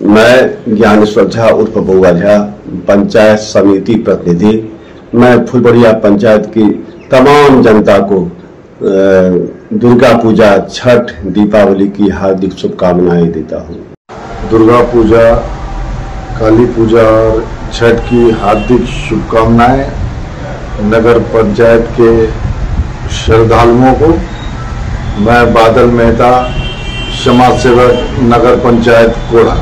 मैं ज्ञानेश्वर झा उर्फ़ बउआ झा पंचायत समिति प्रतिनिधि। मैं फुलबड़िया पंचायत की तमाम जनता को दुर्गा पूजा छठ दीपावली की हार्दिक शुभकामनाएँ देता हूँ। दुर्गा पूजा, काली पूजा और छठ की हार्दिक शुभकामनाएँ नगर पंचायत के श्रद्धालुओं को। मैं बादल मेहता समाज सेवक नगर पंचायत कोड़ा